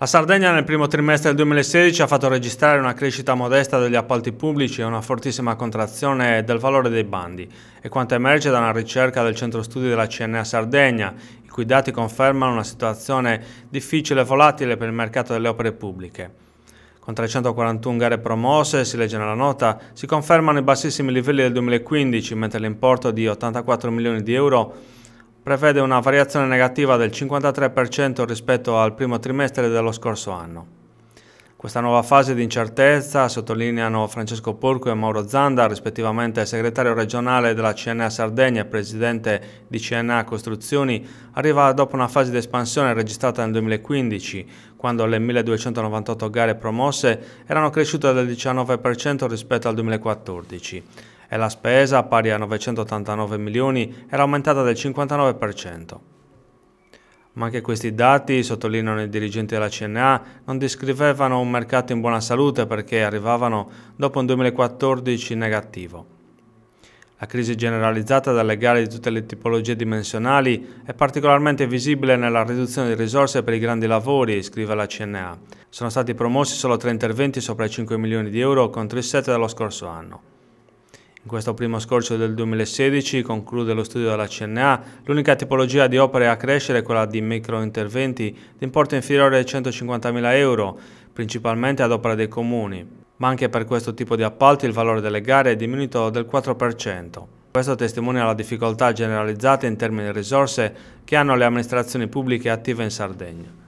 La Sardegna nel primo trimestre del 2016 ha fatto registrare una crescita modesta degli appalti pubblici e una fortissima contrazione del valore dei bandi, e quanto emerge da una ricerca del centro studi della CNA Sardegna, i cui dati confermano una situazione difficile e volatile per il mercato delle opere pubbliche. Con 341 gare promosse, si legge nella nota, si confermano i bassissimi livelli del 2015, mentre l'importo di 84 milioni di euro prevede una variazione negativa del 53% rispetto al primo trimestre dello scorso anno. Questa nuova fase di incertezza, sottolineano Francesco Porco e Mauro Zanda, rispettivamente segretario regionale della CNA Sardegna e presidente di CNA Costruzioni, arriva dopo una fase di espansione registrata nel 2015, quando le 1298 gare promosse erano cresciute del 19% rispetto al 2014 e la spesa, pari a 989 milioni, era aumentata del 59%. Ma anche questi dati, sottolineano i dirigenti della CNA, non descrivevano un mercato in buona salute perché arrivavano dopo un 2014 negativo. La crisi generalizzata dalle gare di tutte le tipologie dimensionali è particolarmente visibile nella riduzione di risorse per i grandi lavori, scrive la CNA. Sono stati promossi solo tre interventi sopra i 5 milioni di euro contro i 7 dello scorso anno. In questo primo scorcio del 2016, conclude lo studio della CNA, l'unica tipologia di opere a crescere è quella di microinterventi di importo inferiore ai 150.000 euro, principalmente ad opera dei comuni. Ma anche per questo tipo di appalti il valore delle gare è diminuito del 4%. Questo testimonia la difficoltà generalizzata in termini di risorse che hanno le amministrazioni pubbliche attive in Sardegna.